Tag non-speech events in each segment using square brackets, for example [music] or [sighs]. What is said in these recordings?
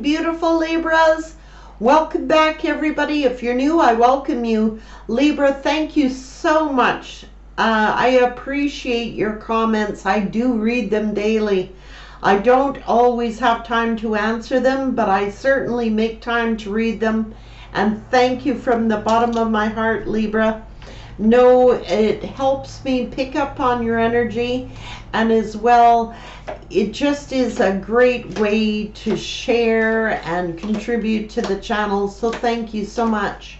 beautiful Libras. Welcome back, everybody. If you're new, I welcome you. Libra, thank you so much. Uh, I appreciate your comments. I do read them daily. I don't always have time to answer them, but I certainly make time to read them. And thank you from the bottom of my heart, Libra. No, it helps me pick up on your energy and as well it just is a great way to share and contribute to the channel so thank you so much.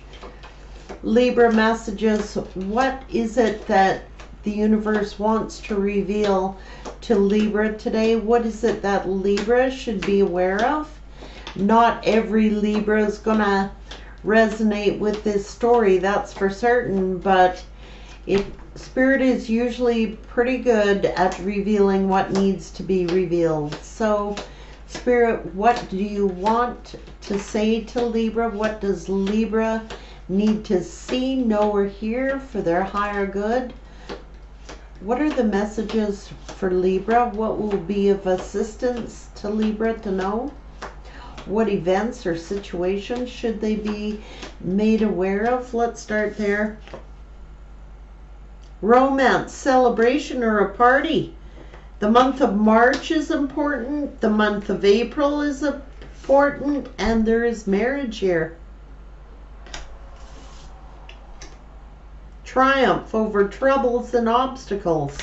Libra messages what is it that the universe wants to reveal to libra today? What is it that libra should be aware of? Not every libra is gonna resonate with this story that's for certain but it Spirit is usually pretty good at revealing what needs to be revealed. So, Spirit, what do you want to say to Libra? What does Libra need to see, know, or hear for their higher good? What are the messages for Libra? What will be of assistance to Libra to know? What events or situations should they be made aware of? Let's start there romance, celebration, or a party. The month of March is important. The month of April is important. And there is marriage here. Triumph over troubles and obstacles.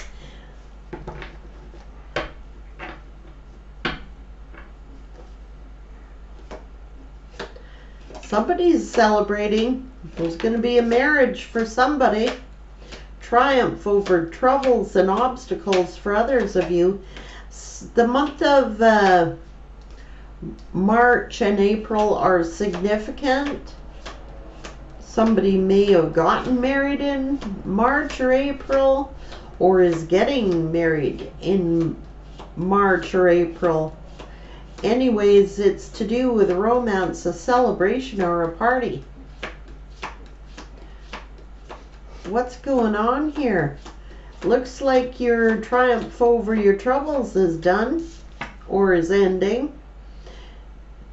Somebody's celebrating. There's going to be a marriage for somebody triumph over troubles and obstacles for others of you. The month of uh, March and April are significant. Somebody may have gotten married in March or April or is getting married in March or April. Anyways, it's to do with a romance, a celebration, or a party. what's going on here? Looks like your triumph over your troubles is done or is ending.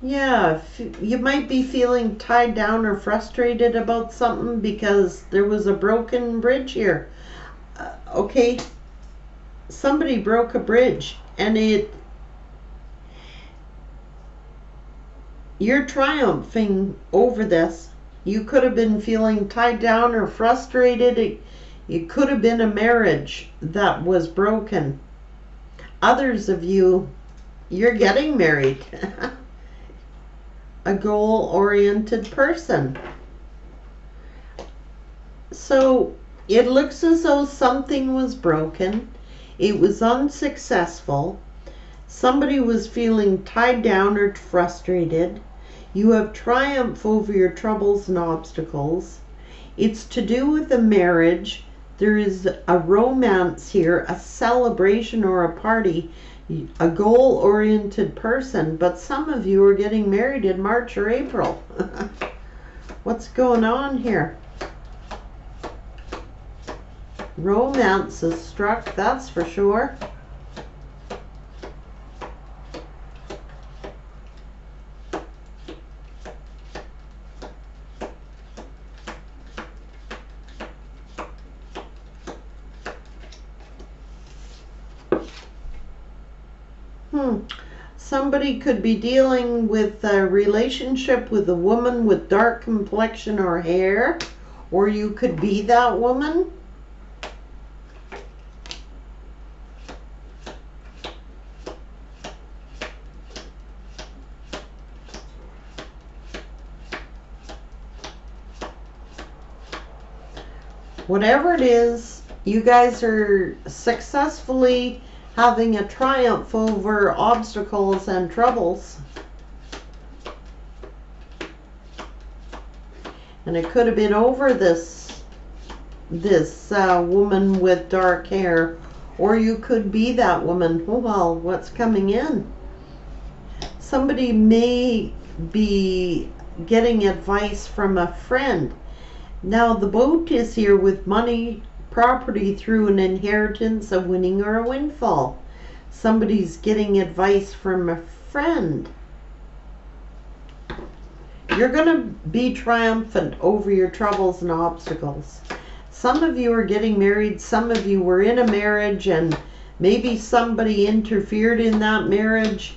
Yeah, you might be feeling tied down or frustrated about something because there was a broken bridge here. Uh, okay, somebody broke a bridge and it you're triumphing over this you could have been feeling tied down or frustrated. It, it could have been a marriage that was broken. Others of you, you're getting married. [laughs] a goal oriented person. So it looks as though something was broken. It was unsuccessful. Somebody was feeling tied down or frustrated. You have triumph over your troubles and obstacles. It's to do with a marriage. There is a romance here, a celebration or a party, a goal oriented person. But some of you are getting married in March or April. [laughs] What's going on here? Romance is struck, that's for sure. Somebody could be dealing with a relationship with a woman with dark complexion or hair, or you could be that woman. Whatever it is, you guys are successfully having a triumph over obstacles and troubles. And it could have been over this this uh, woman with dark hair. Or you could be that woman. Oh, well, what's coming in? Somebody may be getting advice from a friend. Now, the boat is here with money property through an inheritance, a winning, or a windfall. Somebody's getting advice from a friend. You're going to be triumphant over your troubles and obstacles. Some of you are getting married. Some of you were in a marriage and maybe somebody interfered in that marriage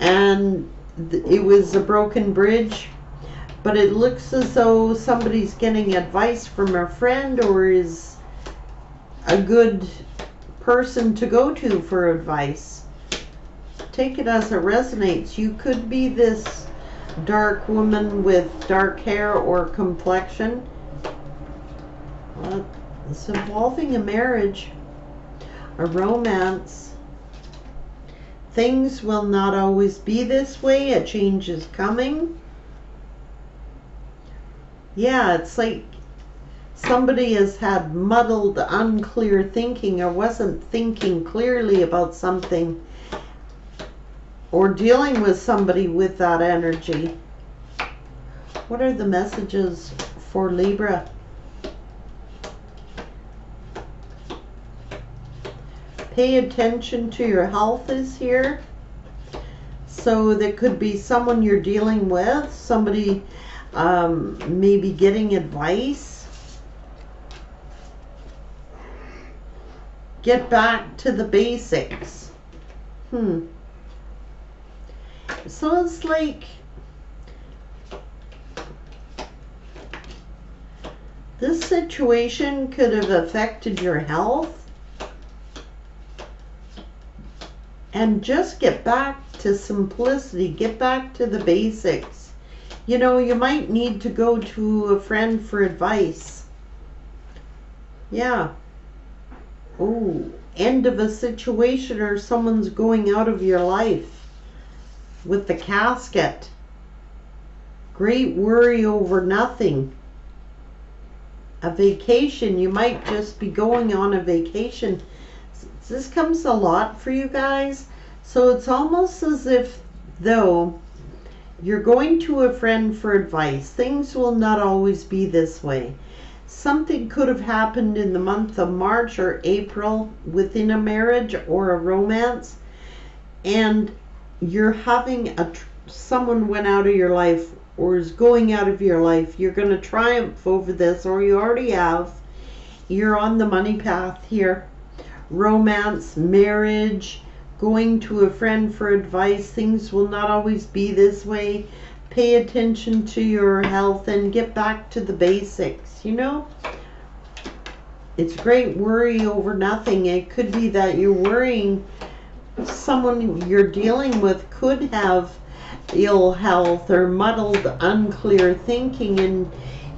and it was a broken bridge. But it looks as though somebody's getting advice from a friend or is a good person to go to for advice. Take it as it resonates. You could be this dark woman with dark hair or complexion. Well, it's involving a marriage, a romance. Things will not always be this way. A change is coming. Yeah, it's like somebody has had muddled, unclear thinking or wasn't thinking clearly about something or dealing with somebody with that energy. What are the messages for Libra? Pay attention to your health is here. So there could be someone you're dealing with, somebody um, maybe getting advice Get back to the basics. Hmm. So it's like this situation could have affected your health. And just get back to simplicity, get back to the basics. You know, you might need to go to a friend for advice. Yeah oh, end of a situation or someone's going out of your life with the casket. Great worry over nothing. A vacation, you might just be going on a vacation. This comes a lot for you guys. So it's almost as if, though, you're going to a friend for advice. Things will not always be this way something could have happened in the month of March or April within a marriage or a romance and you're having a someone went out of your life or is going out of your life you're going to triumph over this or you already have you're on the money path here. Romance marriage going to a friend for advice things will not always be this way. Pay attention to your health and get back to the basics, you know? It's great worry over nothing. It could be that you're worrying someone you're dealing with could have ill health or muddled, unclear thinking and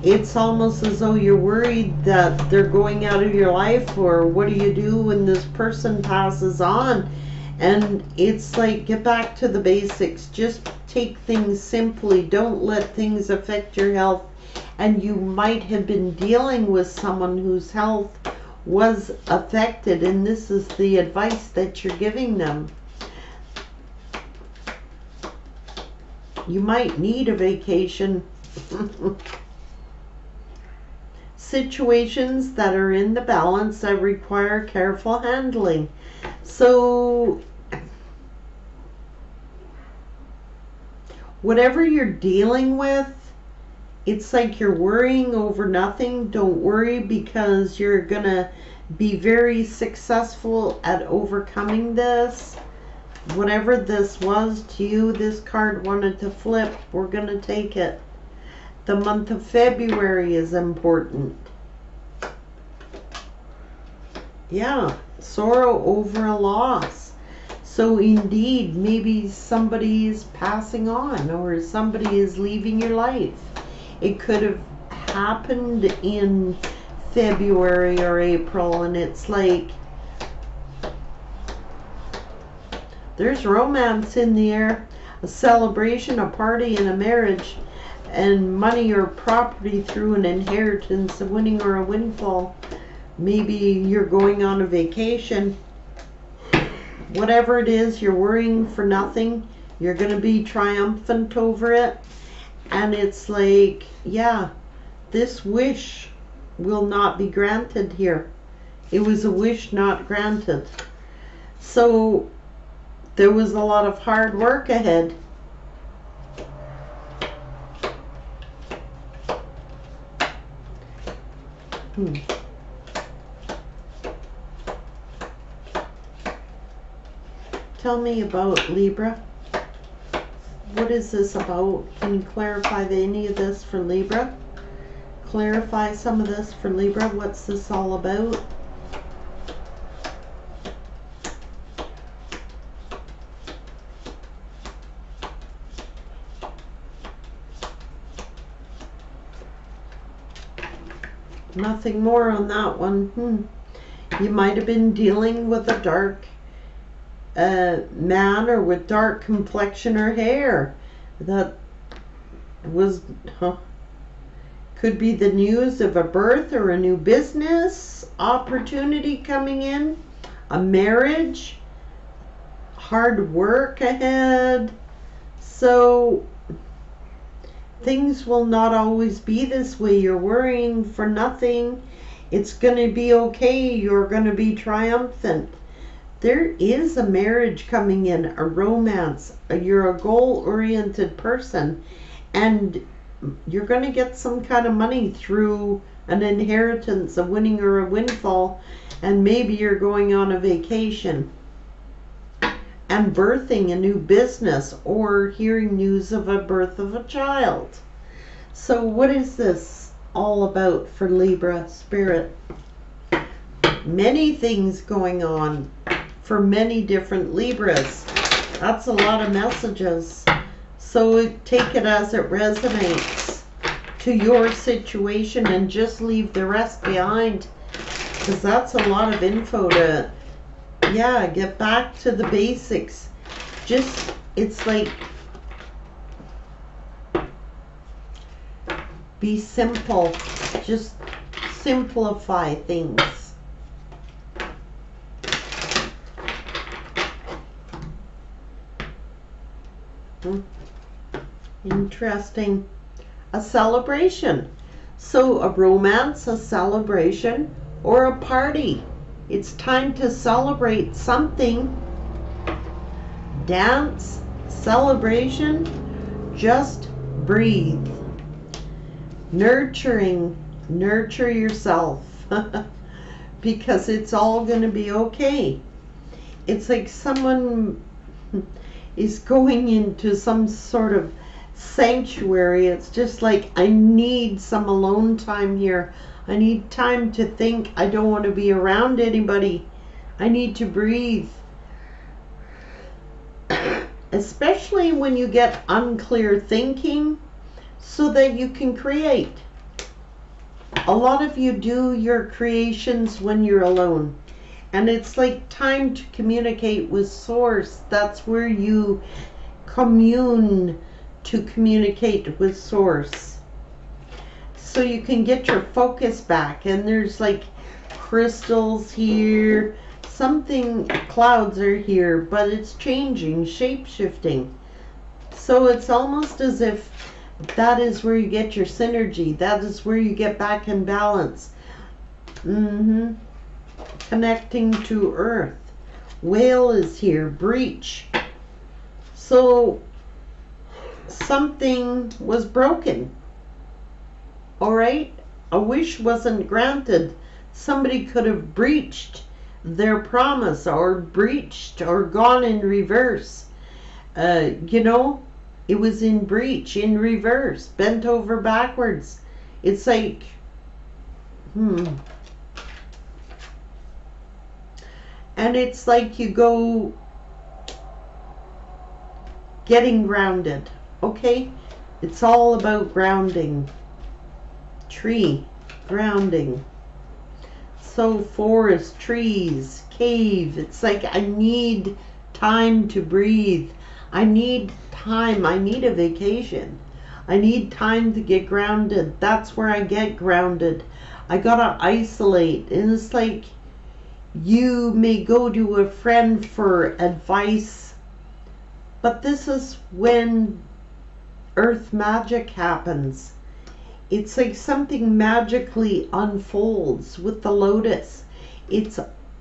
it's almost as though you're worried that they're going out of your life or what do you do when this person passes on and it's like get back to the basics just take things simply. Don't let things affect your health. And you might have been dealing with someone whose health was affected, and this is the advice that you're giving them. You might need a vacation. [laughs] Situations that are in the balance that require careful handling. So whatever you're dealing with, it's like you're worrying over nothing. Don't worry because you're going to be very successful at overcoming this. Whatever this was to you, this card wanted to flip. We're going to take it. The month of February is important. Yeah, sorrow over a loss. So indeed, maybe somebody is passing on or somebody is leaving your life. It could have happened in February or April and it's like there's romance in the air, a celebration, a party, and a marriage, and money or property through an inheritance, a winning or a windfall. Maybe you're going on a vacation whatever it is, you're worrying for nothing. You're going to be triumphant over it and it's like, yeah, this wish will not be granted here. It was a wish not granted. So there was a lot of hard work ahead. Hmm. Tell me about Libra. What is this about? Can you clarify any of this for Libra? Clarify some of this for Libra. What's this all about? Nothing more on that one. Hmm. You might have been dealing with a dark uh, man or with dark complexion or hair. That was, huh, could be the news of a birth or a new business opportunity coming in, a marriage, hard work ahead. So things will not always be this way. You're worrying for nothing. It's going to be okay. You're going to be triumphant. There is a marriage coming in, a romance. You're a goal oriented person, and you're going to get some kind of money through an inheritance, a winning or a windfall, and maybe you're going on a vacation and birthing a new business or hearing news of a birth of a child. So, what is this all about for Libra spirit? Many things going on for many different Libras. That's a lot of messages. So, take it as it resonates to your situation and just leave the rest behind because that's a lot of info to yeah, get back to the basics. Just, it's like, be simple. Just simplify things. Hmm. Hmm. Interesting. A celebration. So, a romance, a celebration, or a party. It's time to celebrate something. Dance, celebration, just breathe. Nurturing, nurture yourself [laughs] because it's all going to be okay. It's like someone is going into some sort of sanctuary. It's just like, I need some alone time here. I need time to think. I don't want to be around anybody. I need to breathe. [coughs] Especially when you get unclear thinking so that you can create. A lot of you do your creations when you're alone. And it's like time to communicate with Source. That's where you commune to communicate with Source so you can get your focus back. And there's like crystals here, something, clouds are here, but it's changing, shape shifting. So it's almost as if that is where you get your synergy. That is where you get back in balance. Mm-hmm. Connecting to earth. Whale is here. Breach. So something was broken all right? A wish wasn't granted. Somebody could have breached their promise or breached or gone in reverse. Uh, you know, it was in breach, in reverse, bent over backwards. It's like, hmm. And it's like you go getting grounded, okay? It's all about grounding tree, grounding. So forest, trees, cave. It's like I need time to breathe. I need time. I need a vacation. I need time to get grounded. That's where I get grounded. I gotta isolate. And it's like you may go to a friend for advice, but this is when earth magic happens it's like something magically unfolds with the lotus. It's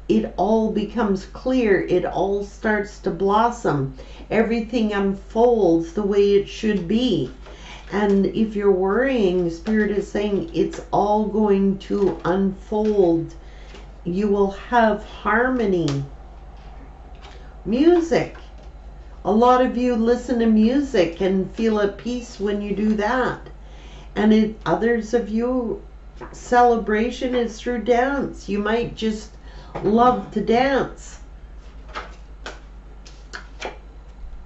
it all becomes clear. It all starts to blossom. Everything unfolds the way it should be. And if you're worrying, Spirit is saying it's all going to unfold. You will have harmony. Music. A lot of you listen to music and feel at peace when you do that. And it, others of you, celebration is through dance. You might just love to dance.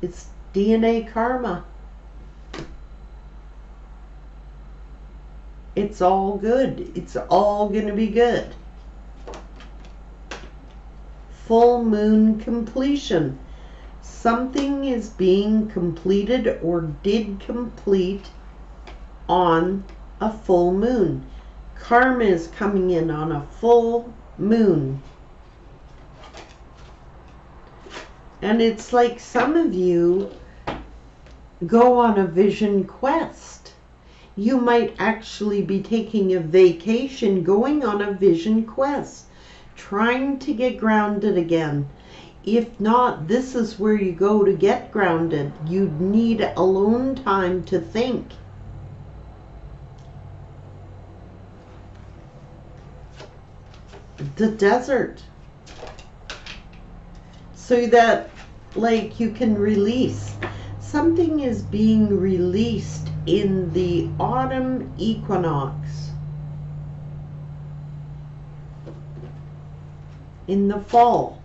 It's DNA karma. It's all good. It's all going to be good. Full moon completion. Something is being completed or did complete on a full moon. Karma is coming in on a full moon. And it's like some of you go on a vision quest. You might actually be taking a vacation, going on a vision quest, trying to get grounded again. If not, this is where you go to get grounded. You need alone time to think. The desert so that like you can release something is being released in the autumn equinox in the fall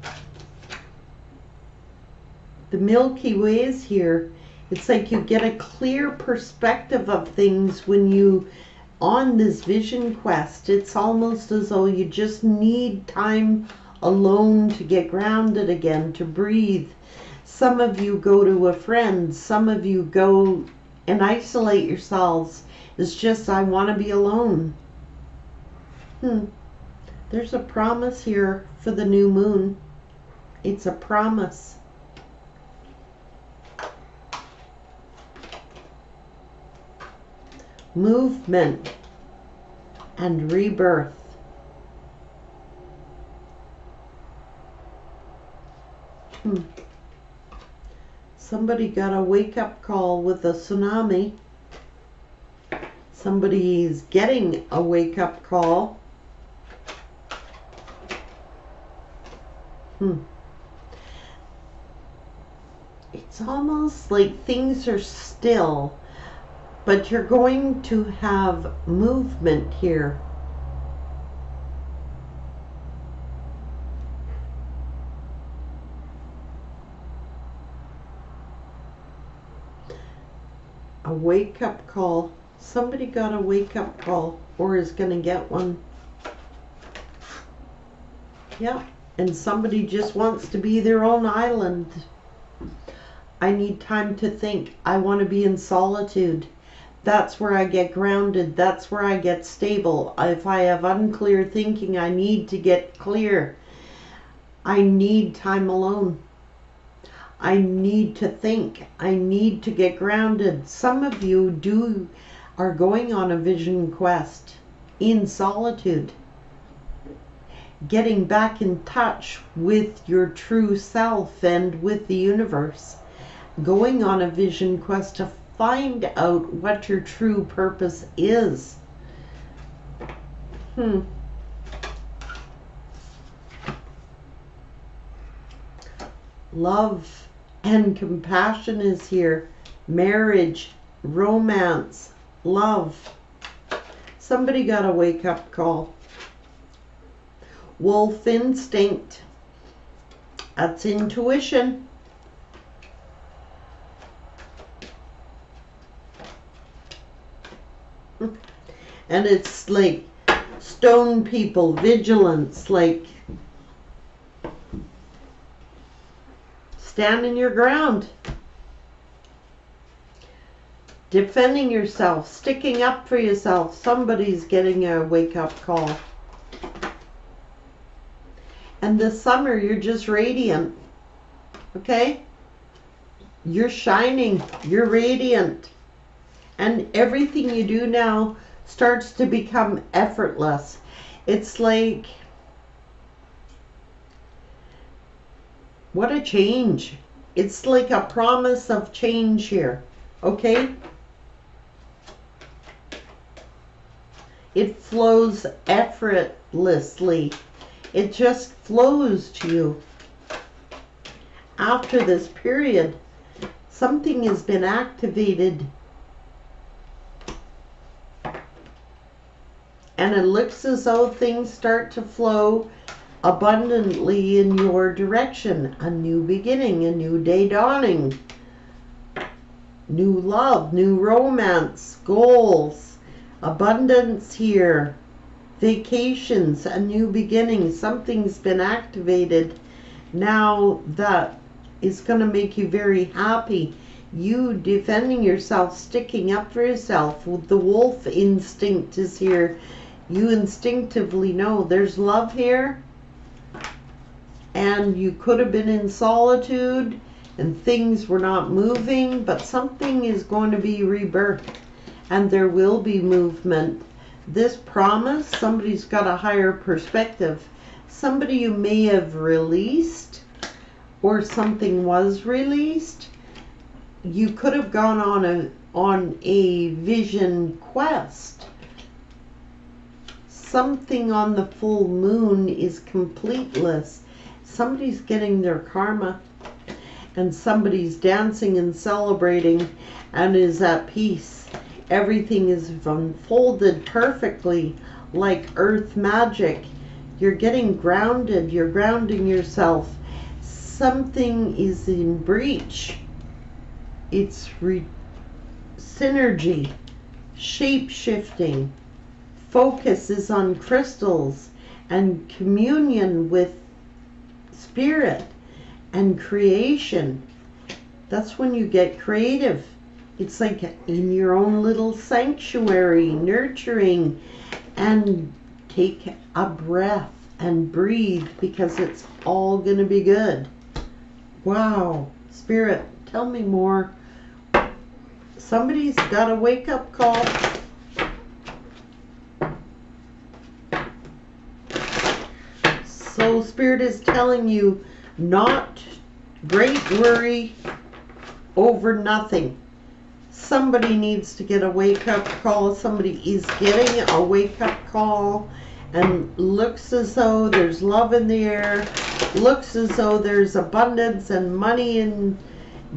the milky way is here it's like you get a clear perspective of things when you on this vision quest it's almost as though you just need time alone to get grounded again, to breathe. Some of you go to a friend, some of you go and isolate yourselves. It's just, I want to be alone. Hmm. There's a promise here for the new moon. It's a promise. Movement and rebirth. Hmm. Somebody got a wake up call with a tsunami. Somebody's getting a wake up call. Hmm. It's almost like things are still, but you're going to have movement here. a wake up call. Somebody got a wake up call or is going to get one. Yeah, and somebody just wants to be their own island. I need time to think. I want to be in solitude. That's where I get grounded. That's where I get stable. If I have unclear thinking, I need to get clear. I need time alone. I need to think. I need to get grounded. Some of you do are going on a vision quest in solitude. Getting back in touch with your true self and with the universe. Going on a vision quest to find out what your true purpose is. Hmm. Love and compassion is here. Marriage, romance, love. Somebody got a wake up call. Wolf instinct. That's intuition. And it's like stone people, vigilance, like standing your ground. Defending yourself, sticking up for yourself. Somebody's getting a wake up call. And this summer, you're just radiant. Okay? You're shining. You're radiant. And everything you do now starts to become effortless. It's like What a change. It's like a promise of change here. Okay? It flows effortlessly. It just flows to you. After this period, something has been activated and it looks as though things start to flow abundantly in your direction. A new beginning, a new day dawning, new love, new romance, goals, abundance here, vacations, a new beginning. Something's been activated now that is going to make you very happy. You defending yourself, sticking up for yourself. With the wolf instinct is here. You instinctively know there's love here and you could have been in solitude and things were not moving, but something is going to be rebirthed and there will be movement. This promise, somebody's got a higher perspective. Somebody you may have released or something was released. You could have gone on a on a vision quest. Something on the full moon is completeless somebody's getting their karma and somebody's dancing and celebrating and is at peace. Everything is unfolded perfectly like earth magic. You're getting grounded, you're grounding yourself. Something is in breach. It's re- synergy, shape shifting. Focus is on crystals and communion with spirit and creation. That's when you get creative. It's like in your own little sanctuary, nurturing, and take a breath and breathe because it's all going to be good. Wow. Spirit, tell me more. Somebody's got a wake up call. So Spirit is telling you not great worry over nothing. Somebody needs to get a wake up call. Somebody is getting a wake up call and looks as though there's love in the air. Looks as though there's abundance and money in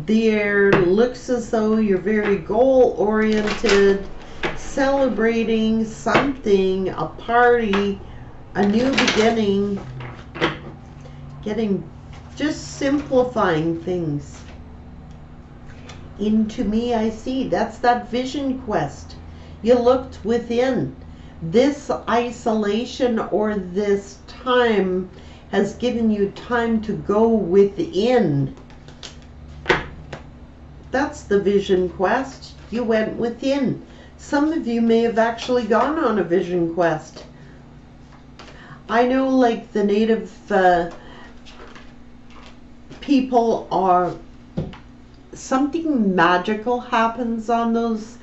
the air. Looks as though you're very goal oriented, celebrating something, a party, a new beginning getting just simplifying things into me I see. That's that vision quest. You looked within. This isolation or this time has given you time to go within. That's the vision quest. You went within. Some of you may have actually gone on a vision quest. I know, like the native uh, people are something magical happens on those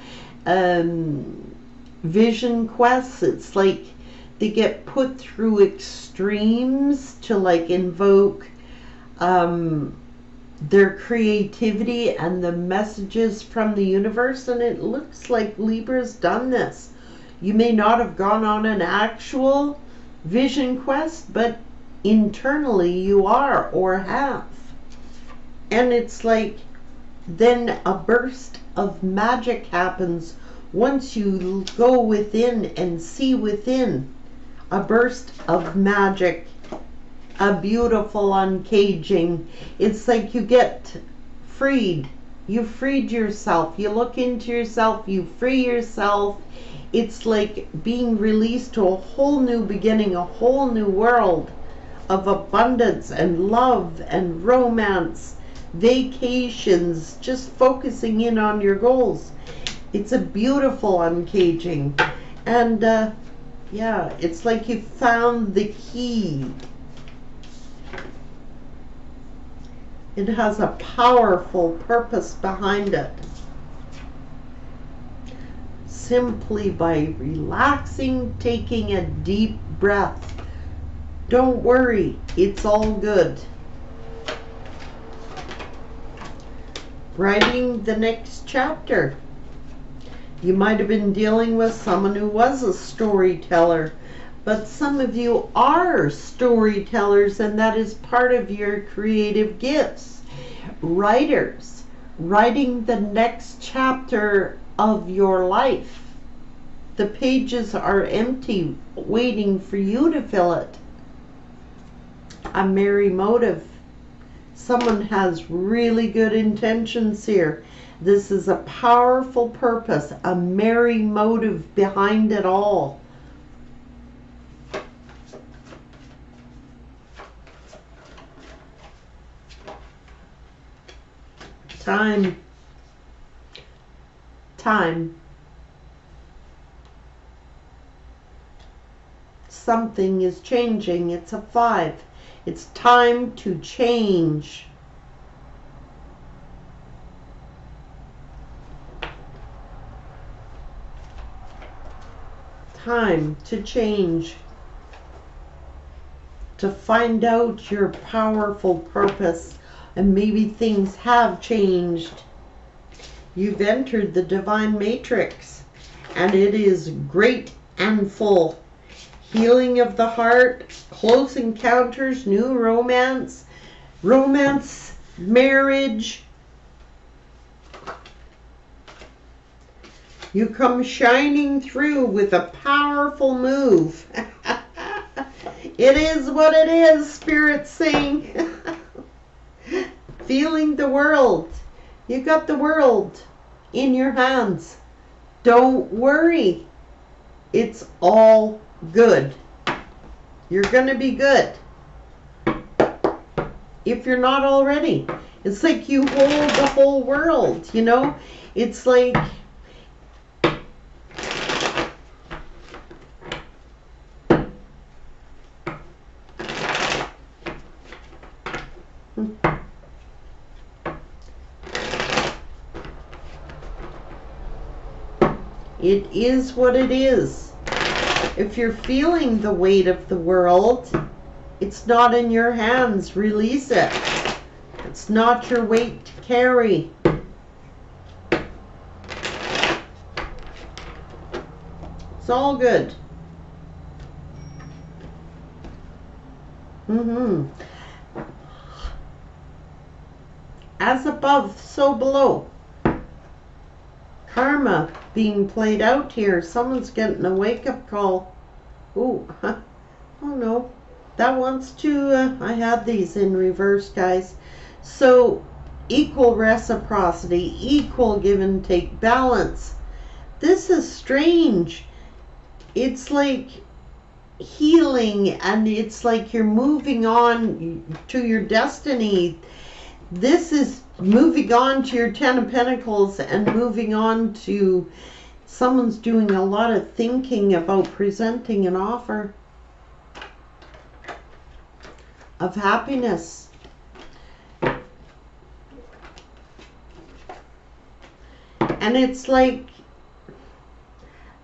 um, vision quests. It's like they get put through extremes to like invoke um, their creativity and the messages from the universe. And it looks like Libra's done this. You may not have gone on an actual vision quest, but internally you are or have and it's like then a burst of magic happens once you go within and see within. A burst of magic. A beautiful uncaging. It's like you get freed. You freed yourself. You look into yourself. You free yourself. It's like being released to a whole new beginning a whole new world of abundance and love and romance vacations, just focusing in on your goals. It's a beautiful uncaging. And uh, yeah, it's like you found the key. It has a powerful purpose behind it. Simply by relaxing, taking a deep breath. Don't worry, it's all good. Writing the next chapter. You might have been dealing with someone who was a storyteller, but some of you are storytellers, and that is part of your creative gifts. Writers, writing the next chapter of your life. The pages are empty, waiting for you to fill it. A merry motive. Someone has really good intentions here. This is a powerful purpose, a merry motive behind it all. Time. Time. Something is changing. It's a five. It's time to change. Time to change. To find out your powerful purpose and maybe things have changed. You've entered the divine matrix and it is great and full. Healing of the heart, close encounters, new romance, romance, marriage. You come shining through with a powerful move. [laughs] it is what it is, Spirit saying. [laughs] Feeling the world. You got the world in your hands. Don't worry. It's all good. You're going to be good. If you're not already. It's like you hold the whole world, you know? It's like It is what it is. If you're feeling the weight of the world, it's not in your hands. Release it. It's not your weight to carry. It's all good. Mm-hmm. As above, so below. Karma being played out here. Someone's getting a wake-up call. Ooh, oh no. That wants to, uh, I had these in reverse, guys. So, equal reciprocity, equal give and take, balance. This is strange. It's like healing and it's like you're moving on to your destiny. This is moving on to your Ten of Pentacles and moving on to someone's doing a lot of thinking about presenting an offer of happiness. And it's like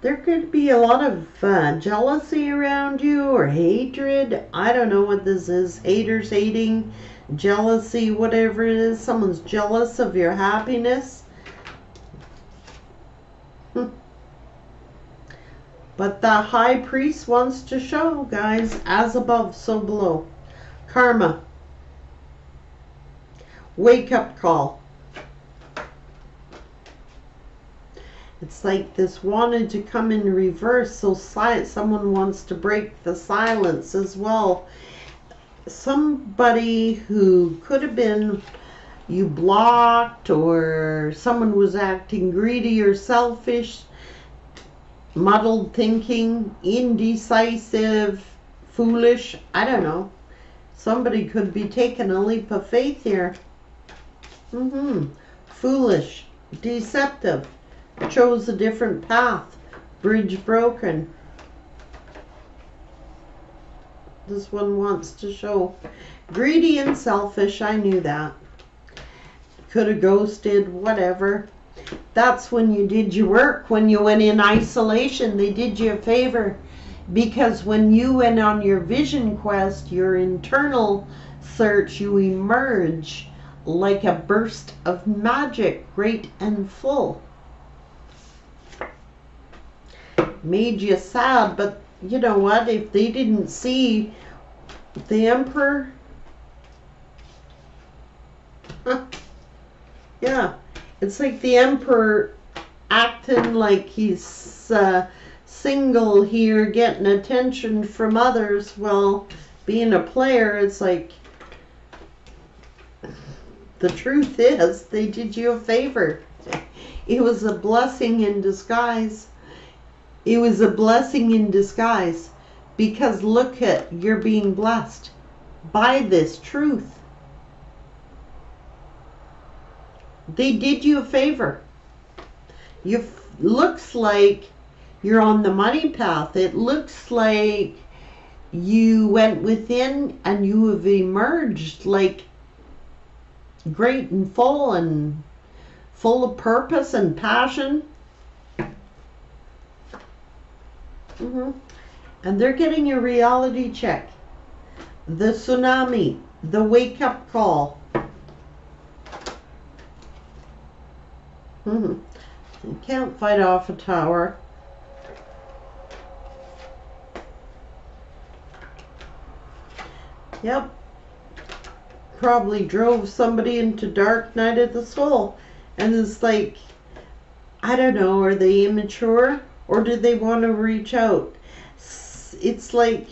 there could be a lot of uh, jealousy around you or hatred. I don't know what this is. Haters hating, jealousy, whatever it is. Someone's jealous of your happiness. Hmm. but the high priest wants to show, guys, as above, so below. Karma. Wake up call. It's like this wanted to come in reverse, so someone wants to break the silence as well. Somebody who could have been you blocked or someone was acting greedy or selfish, muddled thinking, indecisive, foolish, I don't know. Somebody could be taking a leap of faith here. Mm-hmm. Foolish, deceptive chose a different path. Bridge broken. This one wants to show greedy and selfish. I knew that. Could have ghosted, whatever. That's when you did your work. When you went in isolation, they did you a favor. Because when you went on your vision quest, your internal search, you emerge like a burst of magic, great and full. made you sad, but you know what? If they didn't see the emperor, [laughs] yeah, it's like the emperor acting like he's uh, single here, getting attention from others. Well, being a player, it's like [sighs] the truth is they did you a favor. It was a blessing in disguise. It was a blessing in disguise because look at you're being blessed by this truth. They did you a favor. You looks like you're on the money path. It looks like you went within and you have emerged like great and full and full of purpose and passion. Mm-hmm. And they're getting a reality check. The tsunami, the wake up call. Mm-hmm. You can't fight off a tower. Yep. Probably drove somebody into dark night of the soul. And it's like, I don't know, are they immature or do they want to reach out? It's like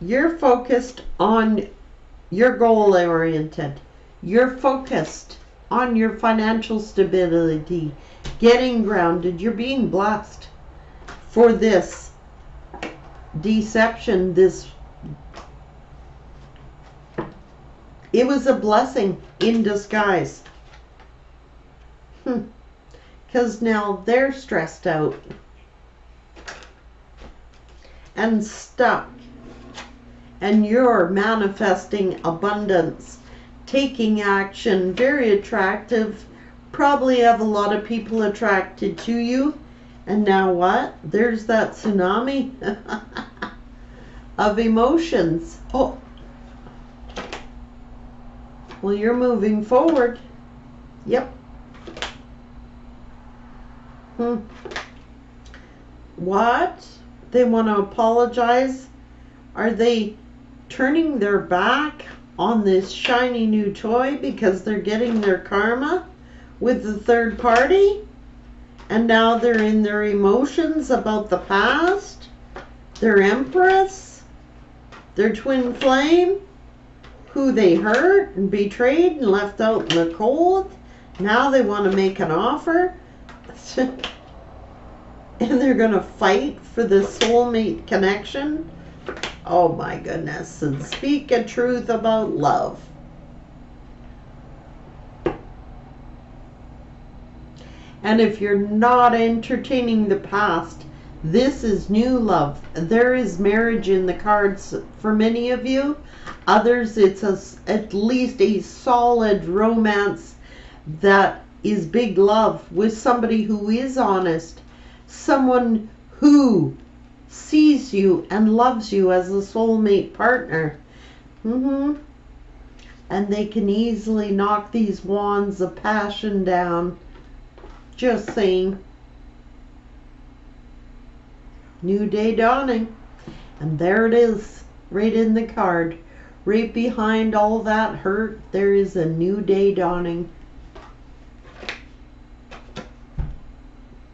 you're focused on your goal oriented. You're focused on your financial stability, getting grounded. You're being blessed for this deception, this it was a blessing in disguise. Hmm. Because now they're stressed out and stuck. And you're manifesting abundance, taking action, very attractive. Probably have a lot of people attracted to you. And now what? There's that tsunami [laughs] of emotions. Oh, well, you're moving forward. Yep. Hmm. What? They want to apologize? Are they turning their back on this shiny new toy because they're getting their karma with the third party? And now they're in their emotions about the past? Their empress? Their twin flame? Who they hurt and betrayed and left out in the cold? Now they want to make an offer? [laughs] and they're going to fight for the soulmate connection. Oh my goodness. And speak a truth about love. And if you're not entertaining the past, this is new love. There is marriage in the cards for many of you. Others, it's a, at least a solid romance that is big love with somebody who is honest someone who sees you and loves you as a soulmate partner. Mm-hmm. And they can easily knock these wands of passion down. Just saying. New day dawning. And there it is, right in the card. Right behind all that hurt, there is a new day dawning.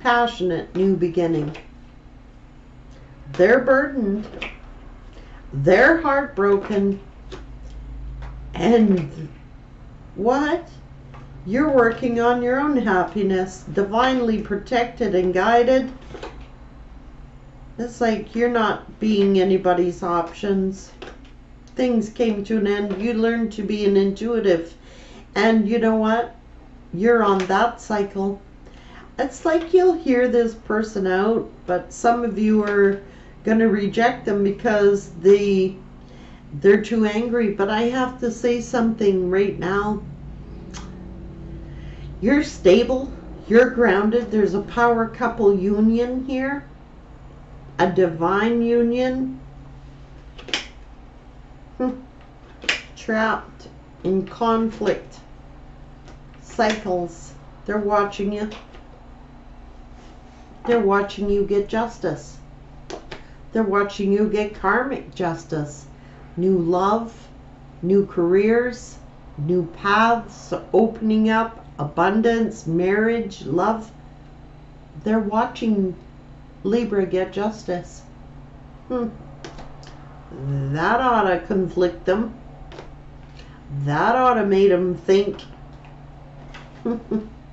Passionate new beginning. They're burdened, they're heartbroken, and what? You're working on your own happiness, divinely protected and guided. It's like you're not being anybody's options. Things came to an end. You learned to be an intuitive. And you know what? You're on that cycle it's like you'll hear this person out, but some of you are going to reject them because they they're too angry. But I have to say something right now. You're stable. You're grounded. There's a power couple union here. A divine union. Hmm. Trapped in conflict cycles. They're watching you They're watching you get justice. They're watching you get karmic justice. New love, new careers, new paths opening up, abundance, marriage, love. They're watching Libra get justice. Hmm. That ought to conflict them. That ought to make them think. [laughs]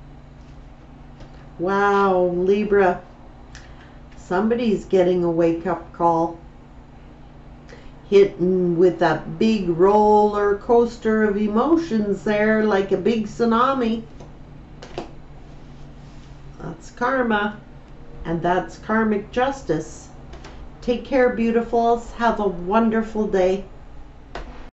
wow, Libra. Somebody's getting a wake up call. Hitting with that big roller coaster of emotions there, like a big tsunami. That's karma, and that's karmic justice. Take care, beautifuls. Have a wonderful day.